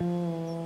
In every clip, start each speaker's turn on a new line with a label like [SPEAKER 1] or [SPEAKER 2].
[SPEAKER 1] Mm.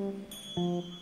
[SPEAKER 2] Música hum.